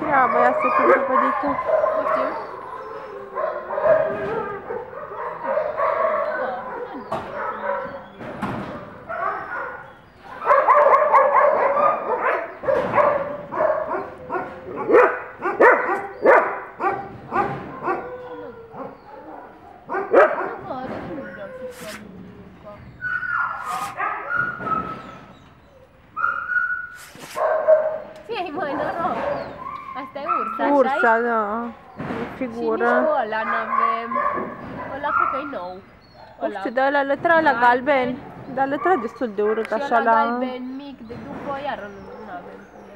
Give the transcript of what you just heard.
Bravo, ja se ti zapodite. Thank you. No, no. Asta e ursa, Ursa, no. Și nici Figură. cu ăla n-avem. Ăla cred că e nou. Ăla. Ufti, dar ăla lătra la galben. Dar lătra destul de urât Și așa ăla la... galben mic de după, iar nu avem. Nu, nu.